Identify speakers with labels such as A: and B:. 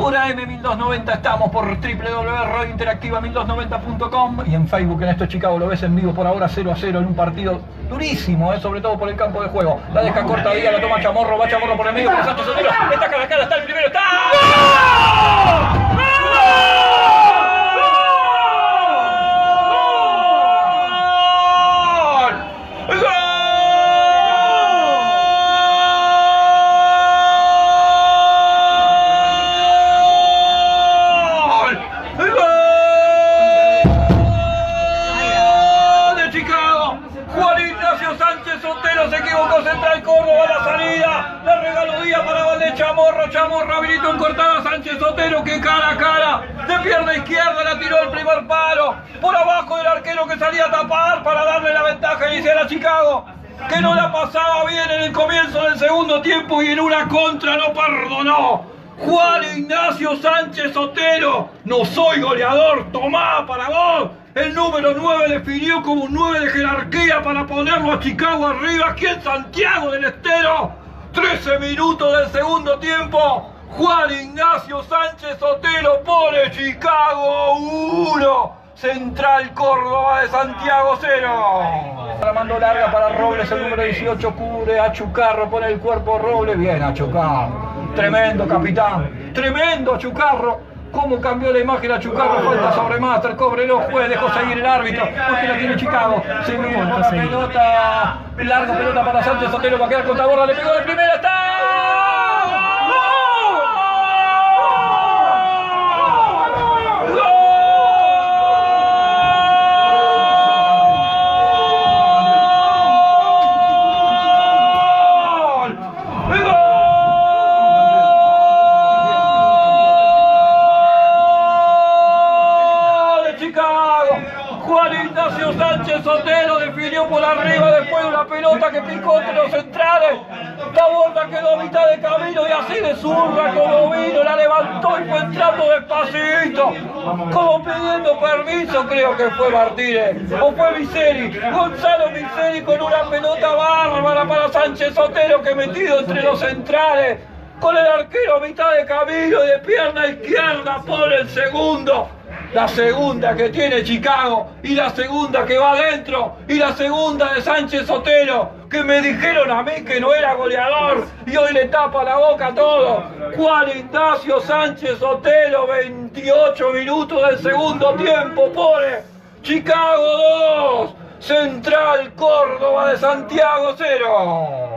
A: Por AM1290 estamos por www.radiointeractiva1290.com y en Facebook en esto Chicago lo ves en vivo por ahora 0 a 0 en un partido durísimo, eh, sobre todo por el campo de juego. La deja corta Díaz, la toma Chamorro, va Chamorro por el medio, por Sánchez Sotelo, está cara a cara, está el primero, está. Se equivocó Central Córdoba la salida. La regaló Díaz para Valdés Chamorro. Chamorro habilitó en cortada Sánchez Sotero que cara a cara. De pierna izquierda la tiró el primer palo. Por abajo del arquero que salía a tapar para darle la ventaja inicial a Chicago. Que no la pasaba bien en el comienzo del segundo tiempo y en una contra no perdonó. Juan Ignacio Sánchez Sotero, no soy goleador, tomá para vos. El número 9 definió como un 9 de jerarquía para ponerlo a Chicago arriba aquí en Santiago del Estero. 13 minutos del segundo tiempo. Juan Ignacio Sánchez Sotero pone Chicago 1. Central Córdoba de Santiago 0. La mando larga para Robles, el número 18 cubre a Chucarro, pone el cuerpo Robles. Bien a Chucarro. Tremendo capitán. Tremendo Chucarro. ¿Cómo cambió la imagen a Chucarro? Falta sobre Master, cobre el juez, dejó seguir el árbitro, porque la tiene Chicago. Se con la pelota, larga pelota para Sánchez Sotelo, va a quedar contra borda, le pegó de primera, está. Juan Ignacio Sánchez Sotero definió por arriba después de una pelota que picó entre los centrales. La borda quedó a mitad de camino y así de zurda como vino, la levantó y fue entrando despacito, como pidiendo permiso, creo que fue Martínez, o fue Miseri, Gonzalo Miseri con una pelota bárbara para Sánchez Sotero que metido entre los centrales, con el arquero a mitad de camino y de pierna izquierda pone el segundo. La segunda que tiene Chicago y la segunda que va adentro y la segunda de Sánchez Sotero que me dijeron a mí que no era goleador y hoy le tapa la boca a todo. Juan Ignacio Sánchez Sotero, 28 minutos del segundo tiempo, pone Chicago 2, Central Córdoba de Santiago 0.